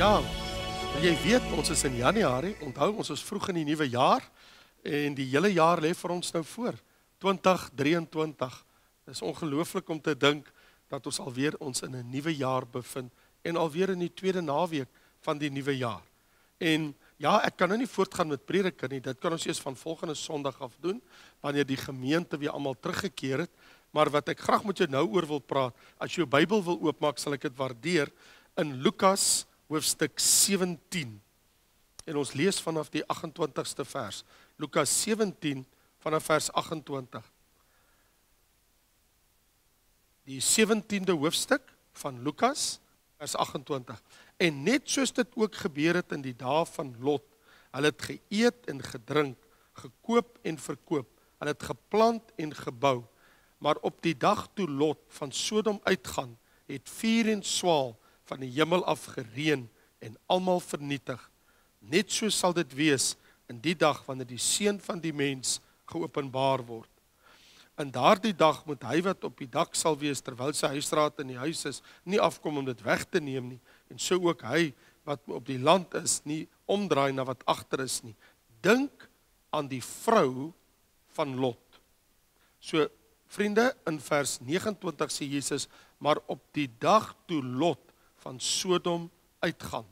Ja, jy weet ons is in Januarie. Onthou ons is vroeg in die nuwe jaar en die hele jaar lê vir ons nou voor. 2023. Dit is ongelooflik om te dink dat ons alweer ons in 'n nuwe jaar bevind en alweer in die tweede naweek van die nuwe jaar. En ja, ek kan nou nie voortgaan met prediker nie. Dit kan ons eers van volgende Sondag af doen wanneer die gemeente weer almal teruggekeer het. Maar wat ek graag met jou nou oor wil praat, as jy jou Bybel wil oopmaak, sal ek dit waardeer in Lukas hoofstuk 17. En ons lees vanaf die 28ste vers. Lukas 17 vanaf vers 28. Die 17de hoofstuk van Lukas vers 28. En net soos dit ook gebeur het in die dae van Lot, hulle het geëet en gedrink, gekoop en verkoop, hulle het geplant en gebou. Maar op die dag toe Lot van Sodom uitgaan, het vuur en swaal van die hemel af gereën en almal vernietig. Net so sal dit wees in die dag wanneer die seun van die mens geopenbaar word. In daardie dag moet hy wat op die dak sal wees terwyl sy huisraad in die huis is, nie afkom om dit weg te neem nie en so ook hy wat op die land is nie omdraai na wat agter is nie. Dink aan die vrou van Lot. So vriende in vers 29 sê Jesus, maar op die dag toe Lot van Sodom uitgaan.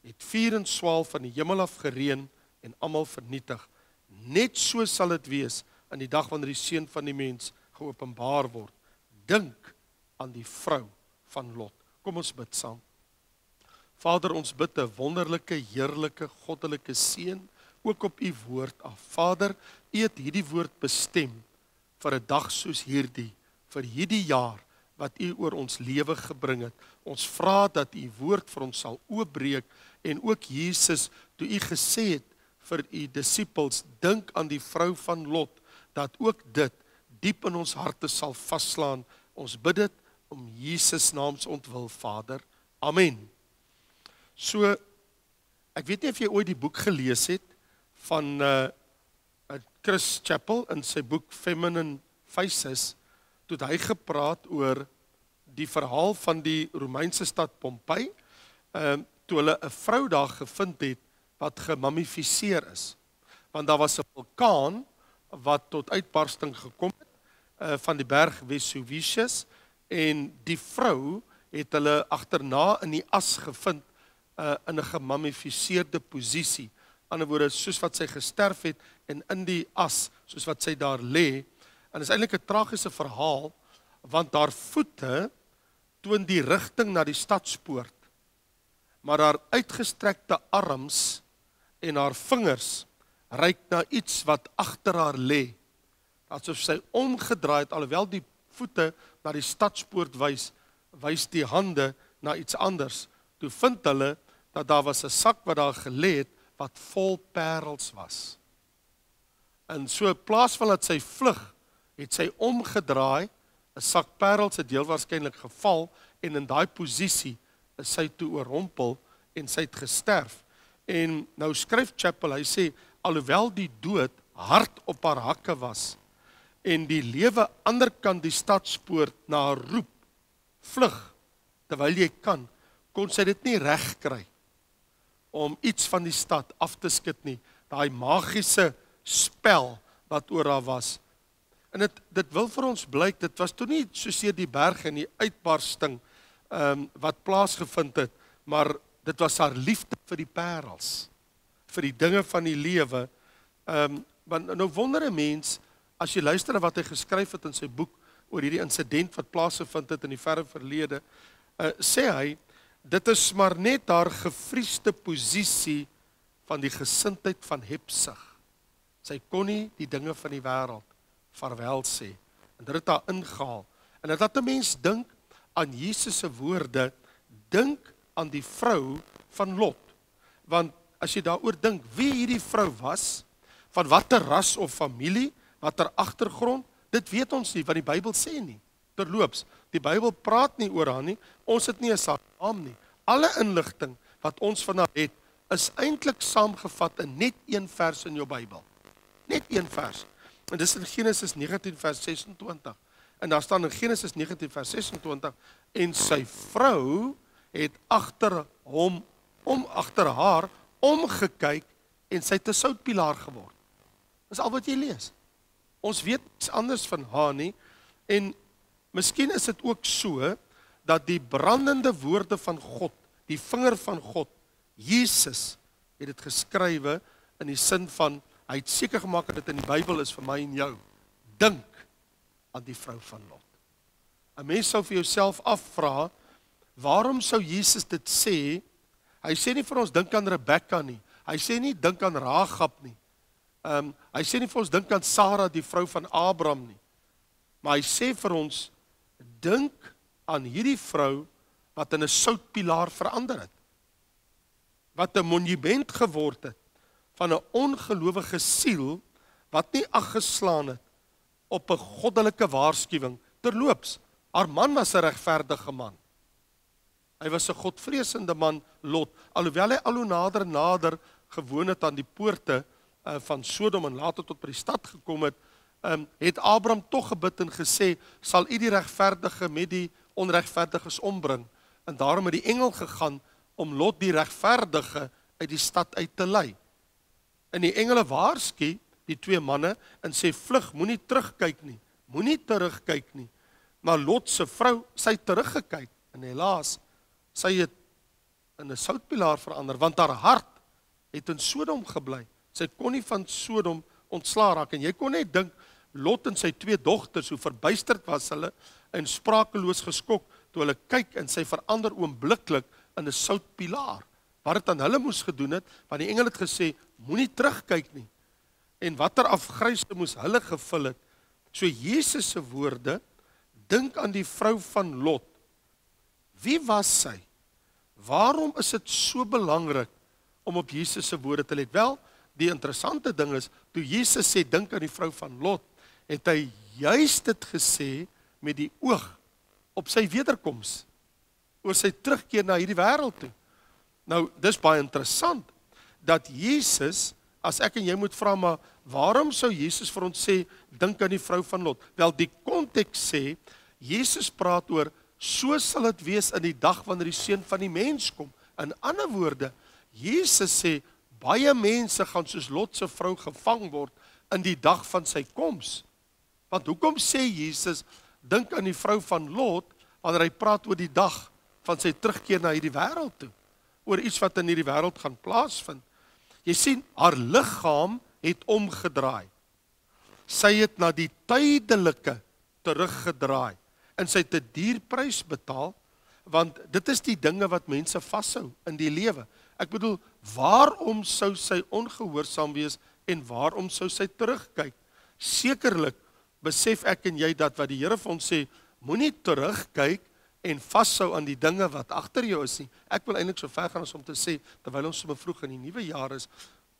Het vuur en swaal van die hemel af gereën en almal vernietig. Net so sal dit wees in die dag wanneer die seun van die mens geopenbaar word. Dink aan die vrou van Lot. Kom ons bid saam. Vader, ons bid 'n wonderlike, heerlike, goddelike seën ook op u woord af. Vader, u het hierdie woord bestem vir 'n dag soos hierdie, vir hierdie jaar wat U oor ons lewe gebring het. Ons vra dat U woord vir ons sal oopbreek en ook Jesus toe U gesê het vir U disippels dink aan die vrou van Lot dat ook dit diep in ons harte sal vaslaan. Ons bid dit om Jesus naam se ontwil Vader. Amen. So ek weet nie of jy ooit die boek gelees het van uh Chris Chapel in sy boek Feminine Faces toe hy gepraat oor die verhaal van die Romeinse stad Pompei, ehm uh, toe hulle 'n vrou daar gevind het wat gemummifiseer is. Want daar was 'n vulkaan wat tot uitbarsting gekom het uh van die berg Vesuvius en die vrou het hulle agterna in die as gevind uh in 'n gemummifiseerde posisie. Aan die ander woorde soos wat sy gesterf het en in die as soos wat sy daar lê En is eintlik 'n tragiese verhaal want haar voete toon die rigting na die stadspoort. Maar haar uitgestrekte arms en haar vingers reik na iets wat agter haar lê. Asof sy omgedraai het alhoewel die voete na die stadspoort wys, wys die hande na iets anders. Toe vind hulle dat daar was 'n sak wat daar gelê het wat vol parels was. En so plaas van dat sy vlug het sy omgedraai, 'n sak parels het heel waarskynlik geval en in daai posisie is sy toe oorrompel en sy het gesterf. En nou skryf Chapel, hy sê alhoewel die dood hard op haar hakke was en die lewe aanderkant die stadspoort na haar roep, vlug terwyl jy kan, kon sy dit nie reg kry om iets van die stad af te skud nie. Daai magiese spel wat oor haar was En dit dit wil vir ons blyk dit was toe nie soseer die berg en die uitbarsting ehm um, wat plaasgevind het, maar dit was haar liefde vir die parels, vir die dinge van die lewe. Ehm um, want nou wonder 'n mens as jy luister wat hy geskryf het in sy boek oor hierdie insident wat plaasgevind het in die verre verlede, uh, sê hy dit is maar net haar gefriesde posisie van die gesindheid van hebsug. Sy kon nie die dinge van die wêreld vaarwel sê. En dit het haar ingehaal. En dit laat 'n mens dink aan Jesus se woorde, dink aan die vrou van Lot. Want as jy daaroor dink wie hierdie vrou was, van watter ras of familie, watter agtergrond, dit weet ons nie wat die Bybel sê nie. Terloops, die Bybel praat nie oor haar nie. Ons het nie 'n saam nie. Alle inligting wat ons van haar het, is eintlik saamgevat in net een vers in jou Bybel. Net een vers. En dis in Genesis 19 vers 26. En daar staan in Genesis 19 vers 26 en sy vrou het agter hom om agter haar omgekyk en sy het 'n soutpilaar geword. Dis al wat jy lees. Ons weet iets anders van haar nie en miskien is dit ook so dat die brandende woorde van God, die vinger van God, Jesus het dit geskrywe in die sin van hy het seker gemaak dat dit in die Bybel is vir my en jou. Dink aan die vrou van Lot. 'n Mens sou vir jouself afvra, waarom sou Jesus dit sê? Hy sê nie vir ons dink aan Rebekka nie. Hy sê nie dink aan Ragab nie. Ehm um, hy sê nie vir ons dink aan Sara die vrou van Abraham nie. Maar hy sê vir ons dink aan hierdie vrou wat in 'n soutpilaar verander het. Wat 'n monument geword het van 'n ongelowige siel wat nie aggeslaan het op 'n goddelike waarskuwing terloops. Haar man was 'n regverdige man. Hy was 'n godvreesende man, Lot, alhoewel hy al hoe nader nader gewoon het aan die poorte uh, van Sodom en later tot by die stad gekom het, um, het Abraham tog gebid en gesê, "Sal U die regverdige met die onregverdiges ombring?" En daarom het die engel gegaan om Lot die regverdige uit die stad uit te lei. En die engele waarsku die twee manne en sê, "Vlug, moenie terugkyk nie. Moenie terugkyk nie." Maar Lot se vrou, sy het teruggekyk en helaas, sy het in 'n soutpilaar verander want haar hart het in Sodom gebly. Sy kon nie van Sodom ontslaa raak en jy kon net dink Lot en sy twee dogters hoe verbuisterd was hulle en sprakeloos geskok toe hulle kyk en sy verander oombliklik in 'n soutpilaar. Wat dit aan hulle moes gedoen het, want die engel het gesê moenie terugkyk nie. En watter afgryse moes hulle gevul het? So Jesus se woorde, dink aan die vrou van Lot. Wie was sy? Waarom is dit so belangrik om op Jesus se woorde te let. Wel, die interessante ding is, toe Jesus sê dink aan die vrou van Lot, het hy juis dit gesê met die oog op sy wederkoms oor sy terugkeer na hierdie wêreld toe. Nou, dis baie interessant dat Jesus as ek en jy moet vra maar waarom sou Jesus vir ons sê dink aan die vrou van Lot? Wel, die konteks sê Jesus praat oor so sal dit wees in die dag wanneer die seun van die mens kom. In ander woorde, Jesus sê baie mense gaan soos Lot se vrou gevang word in die dag van sy koms. Want hoekom sê Jesus dink aan die vrou van Lot wanneer hy praat oor die dag van sy terugkeer na hierdie wêreld toe? Oor iets wat in hierdie wêreld gaan plaasvind. Jy sien, haar liggaam het omgedraai. Sy het na die tydelike teruggedraai en sy het 'n duur prys betaal want dit is die dinge wat mense vashou in die lewe. Ek bedoel, waarom sou sy ongehoorsaam wees en waarom sou sy terugkyk? Sekerlik besef ek en jy dat wat die Here vir ons sê, moenie terugkyk en vashou aan die dinge wat agter jou is nie. Ek wil eintlik so ver gaan as om te sê terwyl ons so vroeg in die nuwe jaar is,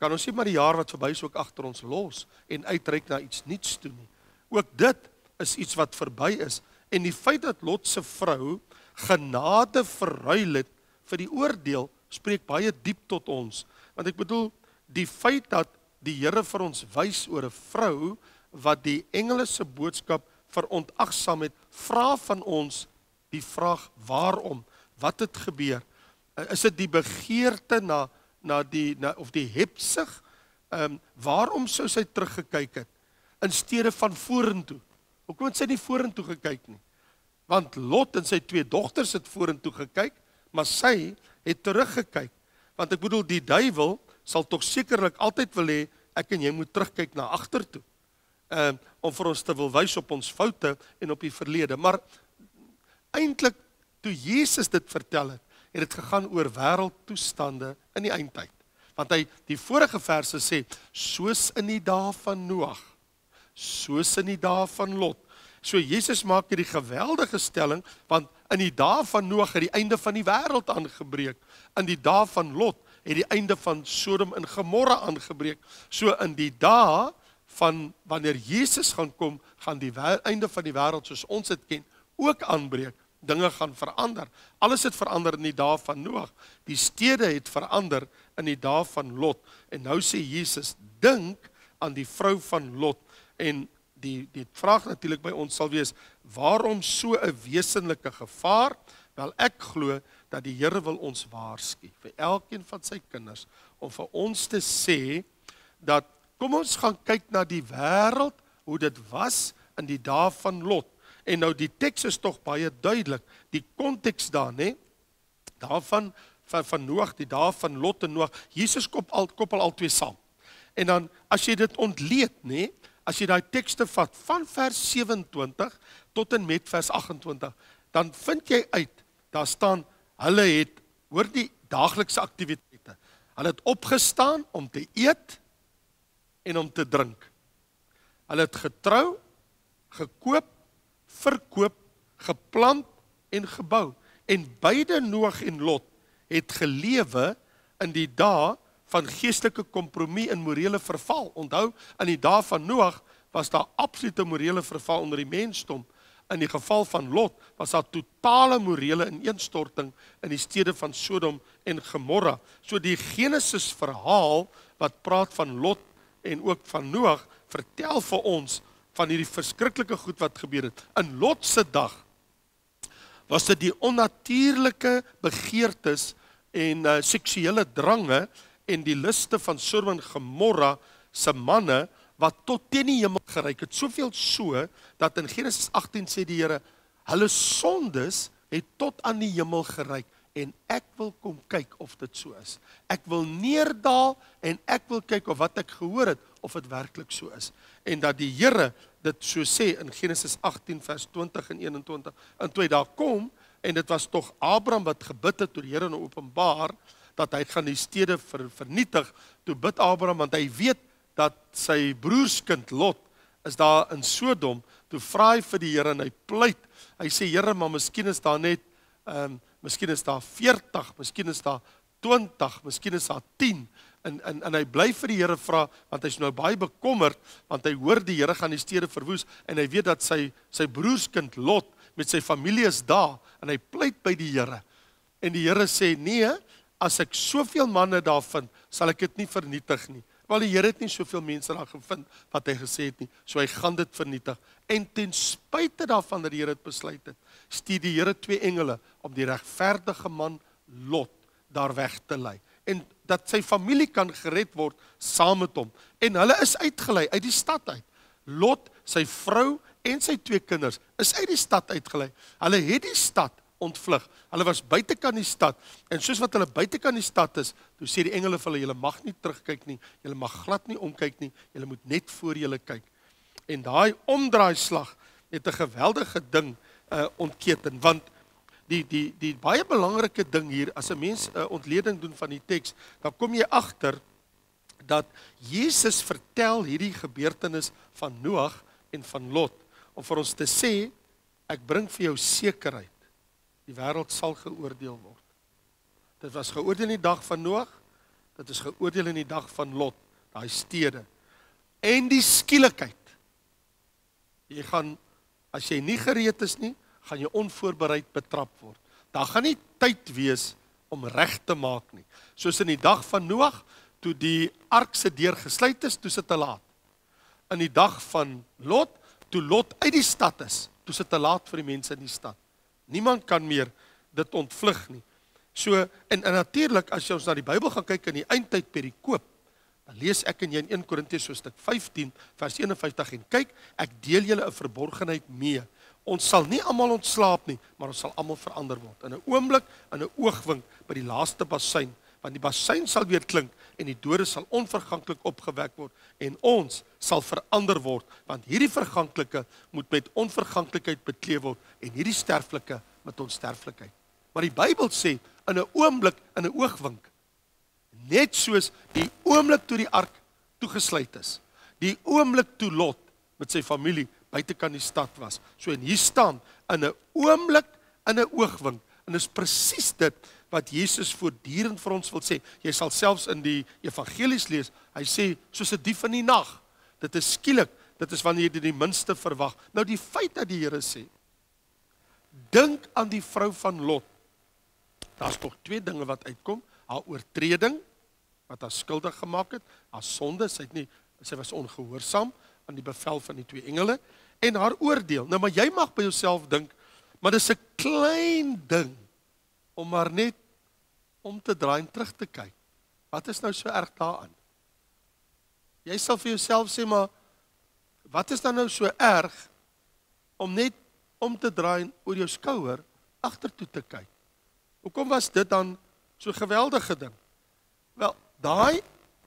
kan ons nie maar die jaar wat verby is ook agter ons los en uitreik na iets nuuts toe nie. Ook dit is iets wat verby is en die feit dat Lot se vrou genade verruil het vir die oordeel spreek baie diep tot ons. Want ek bedoel die feit dat die Here vir ons wys oor 'n vrou wat die engele se boodskap verontagsaam het, vra van ons die vraag waarom? Wat het gebeur? Is dit die begeerte na na die na of die hebsug? Ehm um, waarom sou sy teruggekyk het in steede van vorentoe? Hoekom het sy nie vorentoe gekyk nie? Want Lot en sy twee dogters het vorentoe gekyk, maar sy het teruggekyk. Want ek bedoel die duiwel sal tog sekerlik altyd wil hê ek en jy moet terugkyk na agtertoe. Ehm uh, om vir ons te wil wys op ons foute en op die verlede. Maar eintlik toe Jesus dit vertel het, het dit gegaan oor wêreldtoestande in die eindtyd. Want hy die vorige verse sê soos in die dae van Noag, soos in die dae van Lot. So Jesus maak hierdie geweldige stelling want In die dae van Noag het die einde van die wêreld aangebreek. In die dae van Lot het die einde van Sodom en Gomorra aangebreek. So in die dae van wanneer Jesus gaan kom, gaan die einde van die wêreld soos ons dit ken ook aanbreek. Dinge gaan verander. Alles het verander in die dae van Noag. Die stede het verander in die dae van Lot. En nou sê Jesus, dink aan die vrou van Lot en die die vraag natuurlik by ons sal wees waarom so 'n wesenlike gevaar Wel ek glo dat die Here wil ons waarsku vir elkeen van sy kinders om vir ons te sê dat kom ons gaan kyk na die wêreld hoe dit was in die dae van Lot. En nou die teks is tog baie duidelik. Die konteks daar, nê? Daarvan van van Noag, die dae van Lot en Noag. Jesus kop al koppel al twee saam. En dan as jy dit ontleed, nê, as jy daai tekste vat van vers 27 tot en met vers 28, dan vind jy uit, daar staan hulle het hoor die daaglikse aktiwiteite. Hulle het opgestaan om te eet en om te drink. Hulle het getrou, gekoop, verkoop, geplant en gebou. En beide Noag en Lot het gelewe in die dae van geestelike kompromie en morele verval. Onthou, in die dae van Noag was daar absolute morele verval onder die mensdom. In die geval van Lot was daar totale morele ineenstorting in die stede van Sodom en Gomorra. So die Genesis verhaal wat praat van Lot en ook van Noag vertel vir ons van hierdie verskriklike goed wat gebeur het. In Lot se dag was dit die onnatuurlike begeertes en uh, seksuele drange en die liste van Sodom en Gomorra se manne wat tot teen die hemel gereik het. Soveel so dat in Genesis 18 sê die Here, hulle sondes het tot aan die hemel gereik en ek wil kom kyk of dit so is. Ek wil neerdaal en ek wil kyk of wat ek gehoor het of dit werklik so is. En dat die Here dit so sê in Genesis 18 vers 20 en 21 en toe hy daar kom en dit was tog Abraham wat gebid het tot die Here en openbaar dat hy gaan die stede ver, vernietig. Toe bid Abraham want hy weet dat sy broerskind Lot is daar in Sodom. Toe vra hy vir die Here en hy pleit. Hy sê Here, maar miskien is daar net ehm um, miskien is daar 40, miskien is daar 20, miskien is daar 10 en en en hy bly vir die Here vra want hy's nou baie bekommerd want hy hoor die Here gaan die stede verwoes en hy weet dat sy sy broerskind Lot met sy familie is daar en hy pleit by die Here. En die Here sê: "Nee, as ek soveel manne daar vind, sal ek dit nie vernietig nie." Want die Here het nie soveel mense daar gevind wat hy gesê het nie, so hy gaan dit vernietig. En ten spyte daarvan dat die Here dit besluit het, stuur die Here twee engele om die regverdige man Lot daar weg te lei en dat sy familie kan gered word saam met hom. En hulle is uitgelei uit die stad uit. Lot, sy vrou en sy twee kinders is uit die stad uitgelei. Hulle het die stad ontvlug. Hulle was buitekant die stad en soos wat hulle buitekant die stad is, toe sê die engele vir hulle: "Julle mag nie terugkyk nie. Julle mag glad nie omkyk nie. Julle moet net voor julle kyk." En daai omdraai slag het 'n geweldige ding uh ontketen want die die die baie belangrike ding hier as 'n mens 'n uh, ontleding doen van die teks, dan kom jy agter dat Jesus vertel hierdie gebeurtenis van Noag en van Lot om vir ons te sê ek bring vir jou sekerheid. Die wêreld sal geoordeel word. Dit was geoordeel in die dag van Noag. Dit is geoordeel in die dag van Lot, daai stede. En die skielikheid. Jy gaan as jy nie gereed is nie, gaan jy onvoorbereid betrap word. Daar gaan nie tyd wees om reg te maak nie. Soos in die dag van Noag, toe die ark se deur gesluit is, toe sit te laat. In die dag van Lot, toe Lot uit die stad is, toe sit te laat vir die mense in die stad. Niemand kan meer dit ontvlug nie. So en, en natuurlik as jy ons na die Bybel gaan kyk in die eindtyd perikoop, dan lees ek in 1 Korintiërs hoofstuk 15 vers 51 en kyk, ek deel julle 'n verborgenheid mee. Ons sal nie almal ontslaap nie, maar ons sal almal verander word. In 'n oomblik, in 'n oogwink by die laaste bassein, want die bassein sal weer klink en die dode sal onverganklik opgewek word en ons sal verander word want hierdie verganklike moet met onverganklikheid bekleed word en hierdie sterflike met onsterflikheid. Maar die Bybel sê in 'n oomblik, in 'n oogwink, net soos die oomblik toe die ark toegesluit is, die oomblik toe Lot met sy familie buitekant die stad was. So en hier staan in 'n oomblik, in 'n oogwink en dis presies dit wat Jesus voortdurend vir ons wil sê. Jy sal selfs in die evangelies lees, hy sê soos 'n dief in die nag. Dit is skielik, dit is wanneer jy dit die minste verwag. Nou die feit dat die Here sê dink aan die vrou van Lot. Daar's tog twee dinge wat uitkom, haar oortreding wat haar skuldig gemaak het, haar sonde, sy het nie sy was ongehoorsaam aan die bevel van die twee engele en haar oordeel. Nou maar jy mag by jouself dink, maar dis 'n klein ding om maar net om te draai en terug te kyk. Wat is nou so erg daaraan? Jy sal vir jouself sê maar wat is dan nou so erg om net om te draai en oor jou skouer agtertoe te kyk? Hoekom was dit dan so geweldige ding? Wel, daai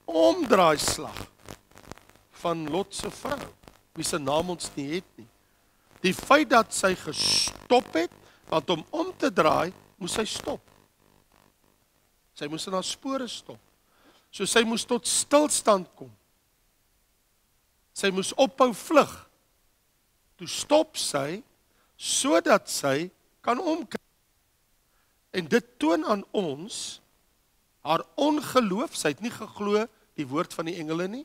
omdraai slag van Lot se vrou, wie se naam ons nie het nie. Die feit dat sy gestop het, want om om te draai, moes sy stop. Sy moes in haar spore stop. So sy moes tot stilstand kom. Sy moes ophou vlug. Toe stop sy sodat sy kan omkyk. En dit toon aan ons haar ongeloof. Sy het nie geglo die woord van die engele nie.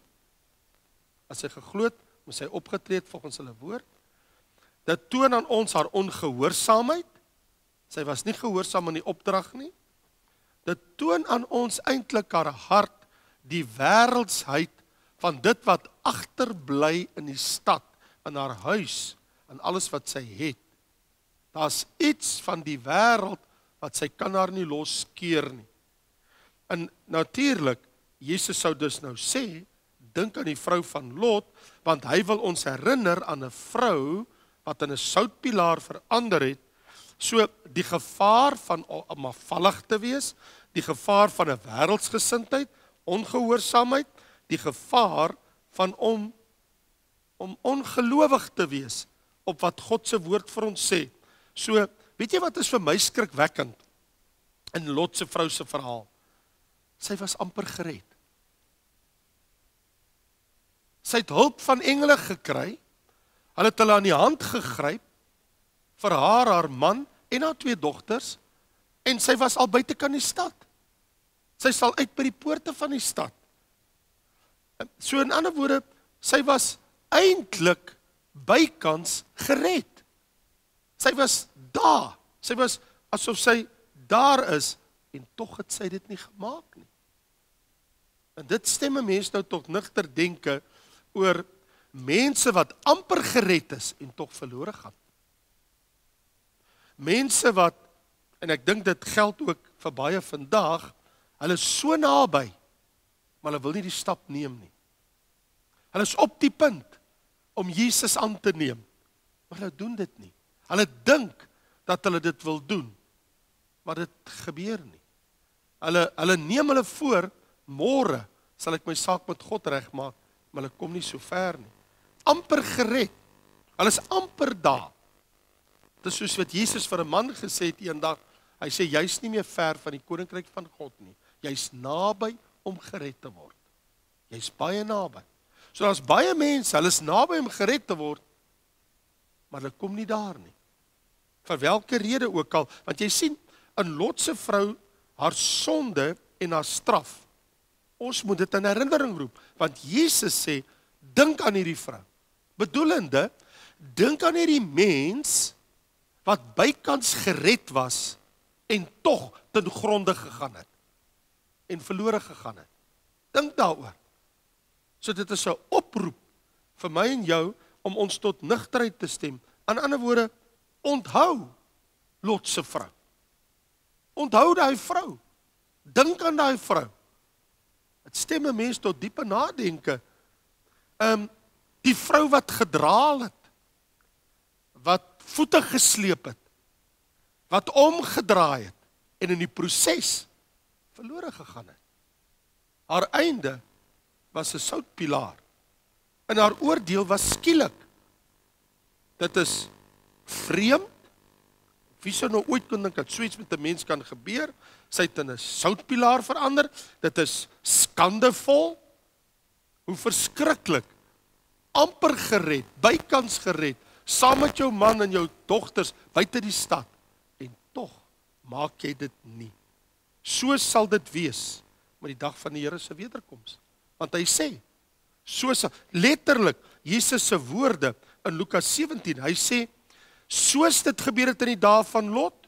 As sy geglo het, moes sy opgetree het volgens hulle woord. Dit toon aan ons haar ongehoorsaamheid. Sy was nie gehoorsaam aan die opdrag nie. Dit toon aan ons eintlik haar hart, die wêreldsheid van dit wat agterbly in die stad, in haar huis, en alles wat sy het. Daar's iets van die wêreld wat sy kan haar nie loskeer nie. En natuurlik, Jesus sou dus nou sê, dink aan die vrou van Lot, want hy wil ons herinner aan 'n vrou wat in 'n soutpilaar verander het. So die gevaar van om afvallig te wees, die gevaar van 'n wêreldsgesindheid, ongehoorsaamheid, die gevaar van om om ongelowig te wees op wat God se woord vir ons sê. So, weet jy wat is vir my skrikwekkend in Lot se vrou se verhaal? Sy was amper gered. Sy het hulp van engele gekry. Hulle het hulle aan die hand gegryp vir haar, haar man en haar twee dogters en sy was al buite kan die stad. Sy sal uit by die poorte van die stad. So in ander woorde, sy was eintlik bykans gered. Sy was daar. Sy was asof sy daar is en tog het sy dit nie gemaak nie. En dit stem 'n mens nou tot nigter denke oor mense wat amper gered is en tog verlore gaan. Mense wat en ek dink dit geld ook vir baie vandag, hulle is so naby, maar hulle wil nie die stap neem nie. Hulle is op die punt om Jesus aan te neem, maar hulle doen dit nie. Hulle dink dat hulle dit wil doen, maar dit gebeur nie. Hulle hulle neem hulle voor môre sal ek my saak met God regmaak, maar hulle kom nie so ver nie. amper gered. Hulle is amper daar. Dit is soos wat Jesus vir 'n man gesê het eendag. Hy sê jy's nie meer ver van die koninkryk van God nie. Jy's naby om gered te word. Jy's baie naby. So daar's baie mense, hulle is naby om gered te word, maar hulle kom nie daar nie. Vir watter rede ook al, want jy sien in Lot se vrou haar sonde en haar straf. Ons moet dit in herinnering roep, want Jesus sê dink aan hierdie vrou. Bedoelende dink aan hierdie mens wat bykans gered was en tog ten gronde gegaan het en verlore gegaan het. Dink daaroor. So dit is 'n oproep vir my en jou om ons tot nugterheid te stem. Aan ander woorde, onthou Lot se vrou. Onthou daai vrou. Dink aan daai vrou. Dit stem 'n mens tot diepe nadenke. Ehm um, die vrou wat gedraal het. Wat voete gesleep het. Wat omgedraai het en in die proses verlore gegaan het. Haar einde was 'n soutpilaar. En haar oordeel was skielik. Dit is vreemd. Wie sou nou ooit kon dink dat so iets met 'n mens kan gebeur? Sy het in 'n soutpilaar verander. Dit is skandevol. Hoe verskriklik. amper gered, bykans gered, saam met jou man en jou dogters buite die stad en tog maak jy dit nie. So sal dit wees met die dag van die Here se wederkoms want hy sê soos letterlik Jesus se woorde in Lukas 17 hy sê soos dit gebeur het in die dae van Lot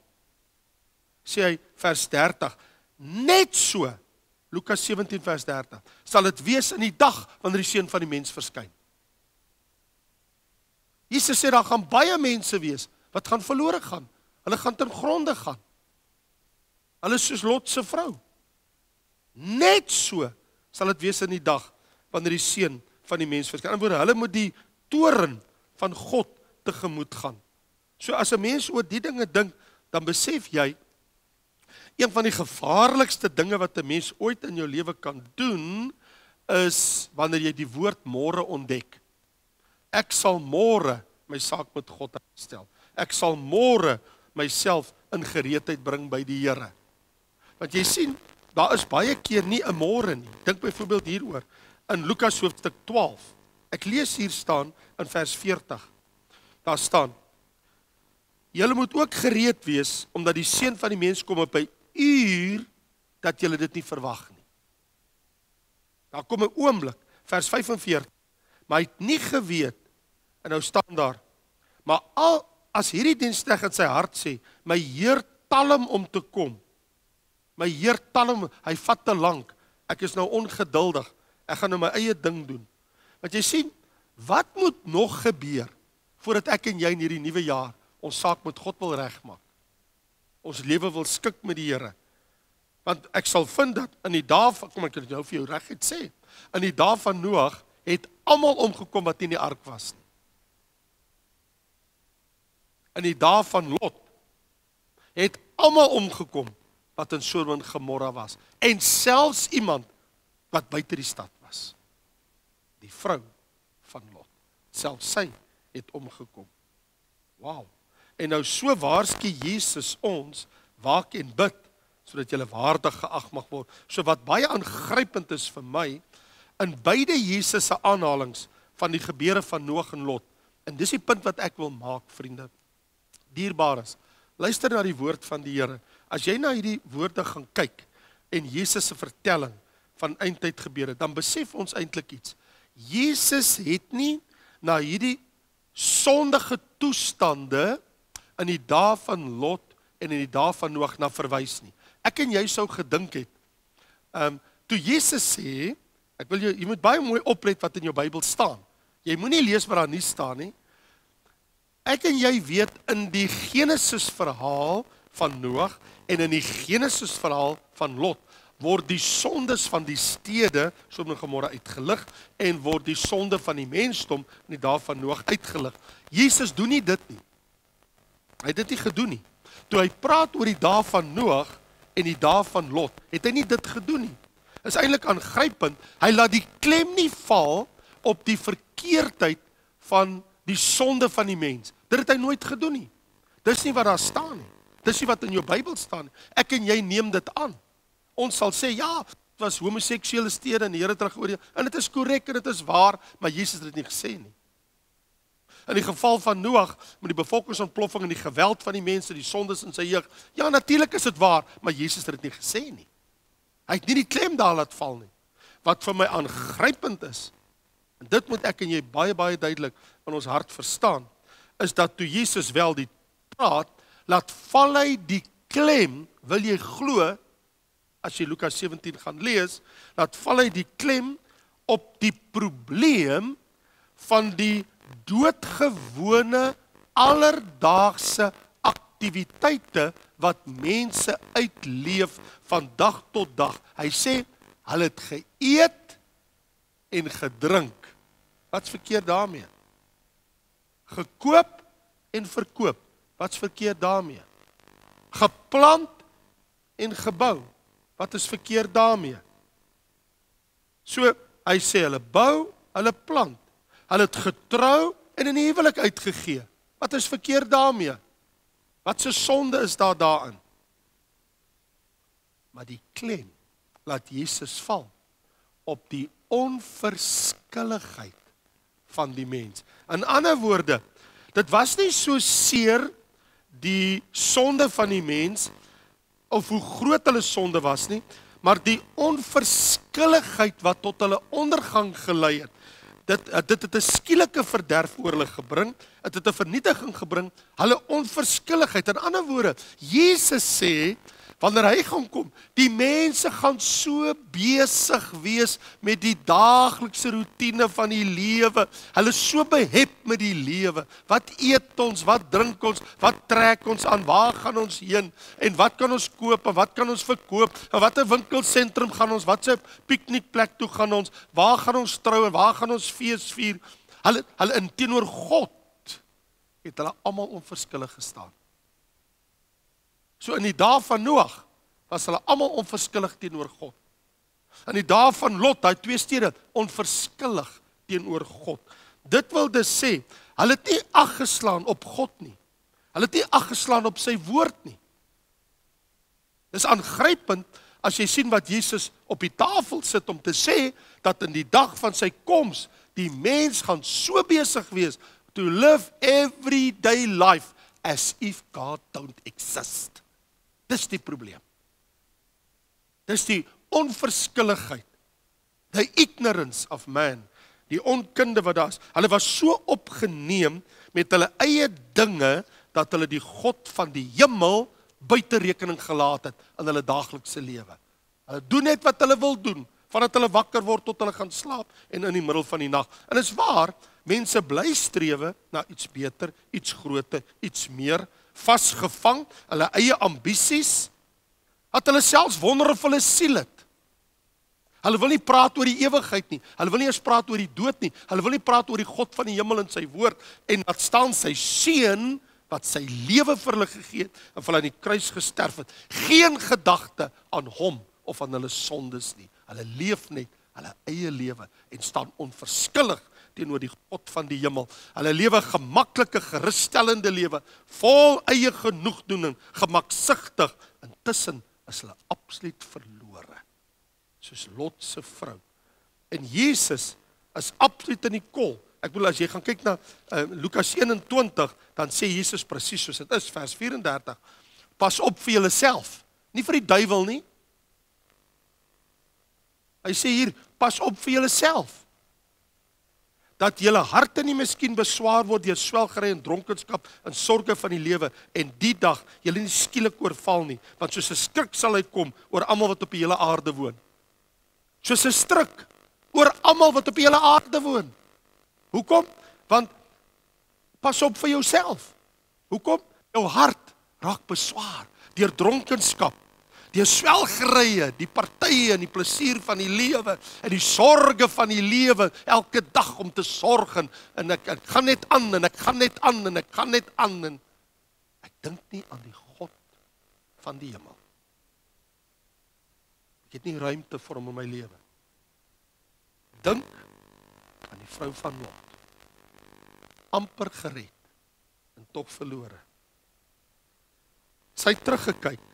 sê hy vers 30 net so Lukas 17 vers 30 sal dit wees in die dag wanneer die seun van die mens verskyn Jesus sê daar gaan baie mense wees wat gaan verlore gaan hulle gaan ten gronde gaan Hulle is soos Lot se vrou. Net so sal dit wees in die dag wanneer die seun van die mens verskyn. In ander woorde, hulle moet die toren van God tegemoet gaan. So as 'n mens oor die dinge dink, dan besef jy een van die gevaarlikste dinge wat 'n mens ooit in jou lewe kan doen is wanneer jy die woord môre ontdek. Ek sal môre my saak met God stel. Ek sal môre myself in gereedheid bring by die Here. Want jy sien, daar is baie keer nie 'n môre nie. Dink byvoorbeeld hieroor in Lukas hoofstuk 12. Ek lees hier staan in vers 40. Daar staan: Julle moet ook gereed wees omdat die seun van die mens kom op 'n uur dat julle dit nie verwag nie. Daar kom 'n oomblik, vers 45. Maar hy het nie geweet en nou staan daar. Maar al as hierdie diensteg in sy hart sê, my Heer talm om te kom. My Heer talm, hy vat te lank. Ek is nou ongeduldig. Ek gaan nou my eie ding doen. Want jy sien, wat moet nog gebeur voordat ek en jy in hierdie nuwe jaar ons saak met God wil regmaak? Ons lewe wil skik met die Here. Want ek sal vind dat in die dae van kom ek dit nou vir jou reguit sê. In die dae van Noag het almal omgekom wat in die ark was. In die dae van Lot het almal omgekom wat in Sodom en Gomorra was en selfs iemand wat buite die stad was. Die vrou van Lot, selfs sy het omgekom. Wow. En nou so waarsku Jesus ons waak en bid sodat jy waardig geag mag word. So wat baie aangrypend is vir my in beide Jesus se aanhalinge van die gebeure van Noag en Lot. En dis die punt wat ek wil maak, vriende. Dierbares, luister na die woord van die Here. As jy na hierdie woorde gaan kyk en Jesus se vertelling van eindtyd gebeure, dan besef ons eintlik iets. Jesus het nie na hierdie sondige toestande in die dae van Lot en in die dae van Noag na verwys nie. Ek en jy sou gedink het. Ehm um, toe Jesus sê, ek wil jou jy moet baie mooi oplet wat in jou Bybel staan. Jy moenie lees wat daar nie staan nie. Ek en jy weet in die Genesis verhaal van Noag en in die Genesis verhaal van Lot word die sondes van die stede Sodom en Gomorra uitgelig en word die sonde van die mensdom in die dae van Noag uitgelig. Jesus doen nie dit nie. Hy het dit nie gedoen nie. Toe hy praat oor die dae van Noag en die dae van Lot, het hy nie dit gedoen nie. Is eintlik aangrypend. Hy laat die klem nie val op die verkeerdheid van die sonde van die mens. Dit het hy nooit gedoen nie. Dis nie wat daar staan nie. Dis nie wat in jou Bybel staan nie. Ek en jy neem dit aan. Ons sal sê ja, was homoseksuele stede en die Here het terugoordeel. En dit is korrek en dit is waar, maar Jesus het dit nie gesê nie. In die geval van Noag met die bevolkingsontploffing en die geweld van die mense, die sondes in sy jeug. Ja, natuurlik is dit waar, maar Jesus het dit nie gesê nie. Hy het nie die klem daar laat val nie. Wat vir my aangrypend is, en dit moet ek en jy baie baie duidelik in ons hart verstaan, is dat toe Jesus wel die praat, laat val hy die klem, wil jy glo as jy Lukas 17 gaan lees, laat val hy die klem op die probleem van die doodgewone alledaagse aktiwiteite wat mense uitleef van dag tot dag. Hy sê hulle het geëet en gedrink. Wat's verkeerd daarmee? Gekoop en verkoop. Wat's verkeerd daarmee? Geplant en gebou. Wat is verkeerd daarmee? So hy sê hulle bou, hulle plant. Hulle het getrou en in huwelik uitgegee. Wat is verkeerd daarmee? Wat 'n sonde is daar daarin? Maar die klem laat Jesus val op die onverskilligheid van die mens. In ander woorde, dit was nie so seer die sonde van die mens of hoe groot hulle sonde was nie, maar die onverskilligheid wat tot hulle ondergang gelei het dit dit het 'n skielike verderf oor hulle gebring. Dit het 'n vernietiging gebring. Hulle onverskilligheid. In ander woorde, Jesus sê wanneer hy gaan kom, die mense gaan so besig wees met die daaglikse rotine van die lewe. Hulle is so behep met die lewe. Wat eet ons? Wat drink ons? Wat trek ons aan? Waar gaan ons heen? En wat kan ons koop? En wat kan ons verkoop? En watter winkelsentrum gaan ons? Watse piknikplek toe gaan ons? Waar gaan ons trou en waar gaan ons fees vier? Hulle hulle in teenoor God het hulle almal onverskillig gestaan. So in die dae van Noag was hulle almal onverskillig teenoor God. In die dae van Lot, daai twee stede, onverskillig teenoor God. Dit wil dus sê, hulle het nie ag geslaan op God nie. Hulle het nie ag geslaan op sy woord nie. Dis aangrypend as jy sien wat Jesus op die tafel sit om te sê dat in die dag van sy koms die mens gaan so besig wees to live everyday life as if God don't exist. Dis die probleem. Dis die onverskilligheid. The ignorance of man. Die onkunde wat daar is. Hulle was so opgeneem met hulle eie dinge dat hulle die God van die hemel buite rekening gelaat het in hulle daaglikse lewe. Hulle doen net wat hulle wil doen, vandat hulle wakker word tot hulle gaan slaap en in die middel van die nag. En dit is waar, mense bly strewe na iets beter, iets groter, iets meer vasgevang, hulle eie ambisies, dat hulle selfs wonder of hulle siel het. Hulle wil nie praat oor die ewigheid nie. Hulle wil nie eens praat oor die dood nie. Hulle wil nie praat oor die God van die hemel en sy woord en dat staan sy seun wat sy lewe vir hulle gegee het en vir hulle aan die kruis gesterf het. Geen gedagte aan hom of aan hulle sondes nie. Hulle leef net hulle eie lewe en staan onverskillig teenoor die God van die hemel. Hulle lewe gemaklike, gerusstellende lewe, vol eie genoegdoening, gemaksigtig. Intussen is hulle absoluut verlore. Soos Lot se vrou. En Jesus is absoluut in die kol. Ek bedoel as jy gaan kyk na uh, Lukas 21, dan sê Jesus presies soos dit is vers 34. Pas op vir jouself, nie vir die duiwel nie. Hy sê hier, pas op vir jouself dat julle harte nie miskien beswaar word deur swelgery en dronkenskap en sorges van die lewe en die dag julle nie skielik oorval nie want soos 'n skrik sal hy kom oor almal wat op die hele aarde woon. Soos 'n stryk oor almal wat op die hele aarde woon. Hoekom? Want pas op vir jouself. Hoekom? Jou hart raak beswaar deur dronkenskap die swelgerye, die partye en die plesier van die lewe en die sorges van die lewe elke dag om te sorg en, ek, ek gaan net aan en ek gaan net aan en ek gaan net aan en ek dink nie aan die God van die hemel. Ek het nie ruimte vir hom in my lewe. Dink aan die vrou van Lot. amper gered en tog verlore. Sy het teruggekyk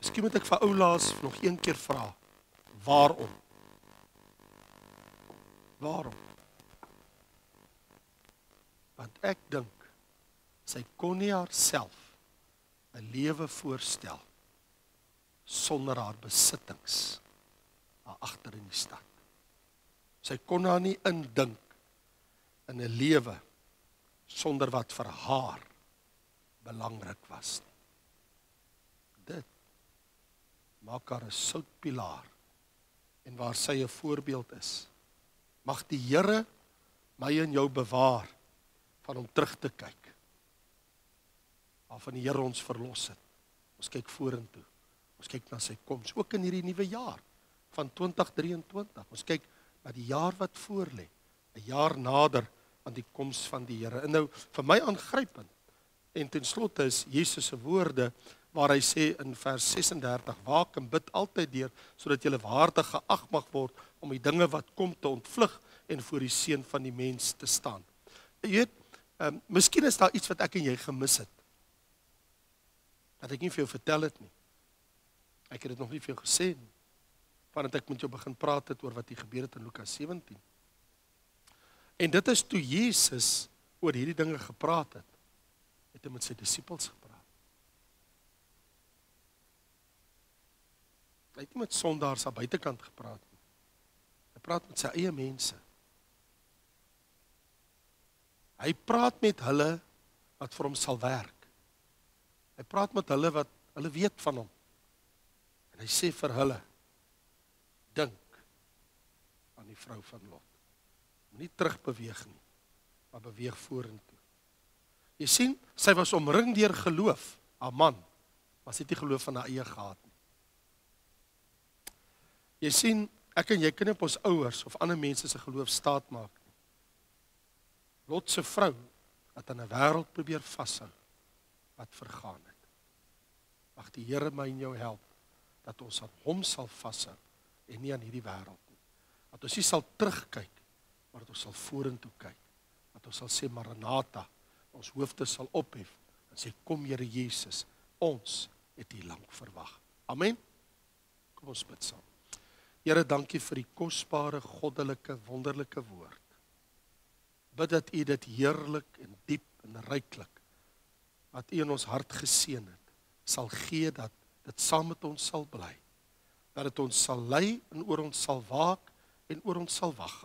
Miskien moet ek vir oulaas nog een keer vra. Waarom? Waarom? Want ek dink sy kon nie haarself 'n lewe voorstel sonder haar besittings daar agter in die stad. Sy kon haar nie indink in 'n lewe sonder wat vir haar belangrik was nie. Maak haar 'n soutpilaar en waar sy 'n voorbeeld is. Mag die Here my en jou bewaar van om terug te kyk. Waarvan die Here ons verlos het. Ons kyk vorentoe. Ons kyk na sy koms ook in hierdie nuwe jaar van 2023. Ons kyk na die jaar wat voorlê, 'n jaar nader aan die koms van die Here. En nou vir my aangrypend en ten slotte is Jesus se woorde waar hy sê in vers 36 waak en bid altyd deur sodat jy waardig geag mag word om die dinge wat kom te ontvlug en voor die seun van die mens te staan. Jy weet, ehm um, miskien is daar iets wat ek en jy gemis het. Dat ek nie vir jou vertel het nie. Ek het dit nog nie vir jou gesê nie. Vandat ek met jou begin praat het oor wat hier gebeur het in Lukas 17. En dit is toe Jesus oor hierdie dinge gepraat het. Het hy met sy disippels gepraat. Hy het nie met sondaars aan buitekant gepraat nie. Hy praat met sy eie mense. Hy praat met hulle wat vir hom sal werk. Hy praat met hulle wat Hulle weet van hom. En hy sê vir hulle: Dink aan die vrou van Lot. Moenie terugbeweeg nie, maar beweeg vorentoe. Jy sien, sy was omring deur geloof, haar man, maar sy het nie geloof van haar eie gehad nie. Jy sien, ek en jy kan nie op ons ouers of ander mense se geloof staat maak nie. Lot se vrou het aan 'n wêreld probeer vashou wat vergaan het. Mag die Here my en jou help dat ons aan hom sal vashou en nie aan hierdie wêreld nie. Dat ons nie sal terugkyk, maar dat ons sal vorentoe kyk. Dat ons sal sê Maranatha, ons hoofde sal ophef en sê kom Here Jesus, ons het U lank verwag. Amen. Kom ons bid saam. Here, dankie vir die kosbare, goddelike, wonderlike woord. Bid dat U dit heerlik en diep en ryklik wat U in ons hart geseën het, sal gee dat dit saam met ons sal bly. Dat dit ons sal lei en oor ons sal waak en oor ons sal wag.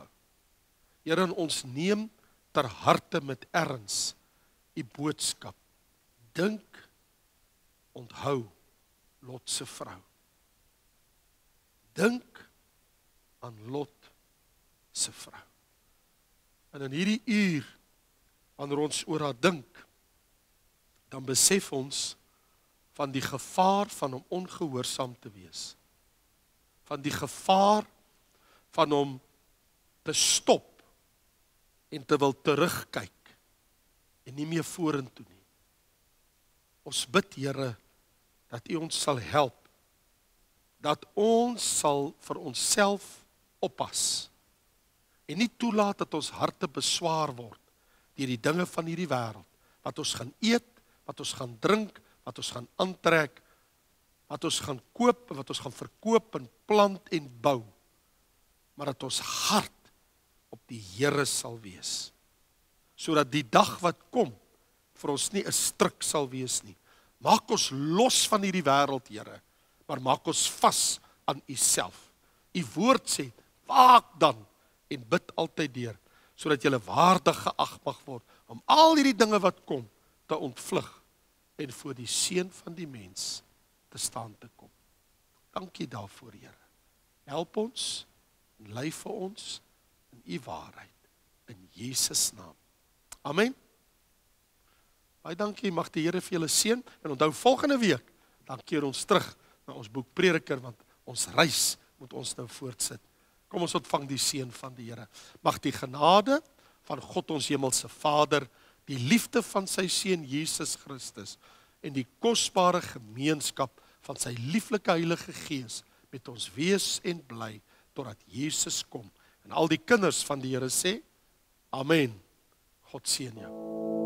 Here, ons neem ter harte met erns U boodskap. Dink onthou Lot se vrou. Dink aan Lot se vrou. En in hierdie uur wanneer ons oor haar dink, dan besef ons van die gevaar van om ongehoorsaam te wees. Van die gevaar van om te stop en te wil terugkyk en nie meer vorentoe nie. Ons bid Here dat U ons sal help dat ons sal vir onsself oppas en nie toelaat dat ons harte beswaar word deur die dinge van hierdie wêreld wat ons gaan eet, wat ons gaan drink, wat ons gaan aantrek, wat ons gaan koop, wat ons gaan verkoop en plant en bou. Maar dat ons hart op die Here sal wees. Sodat die dag wat kom vir ons nie 'n struik sal wees nie. Maak ons los van hierdie wêreld, Here, maar maak ons vas aan U self. U woord sê, waak dan en bid altyd deur sodat jy waardig geag mag word om al hierdie dinge wat kom te ontvlug en voor die seun van die mens te staan te kom. Dankie daarvoor, Here. Help ons en lei vir ons in u waarheid in Jesus naam. Amen. Baie dankie, mag die Here vir julle seën en onthou volgende week dan keer ons terug na ons boek Prediker want ons reis moet ons nou voortsit. Kom ons ontvang die seën van die Here. Mag die genade van God ons hemelse Vader, die liefde van sy seun Jesus Christus en die kosbare gemeenskap van sy lieflike Heilige Gees met ons wees en bly totdat Jesus kom. En al die kinders van die Here sê: Amen. God seën jou.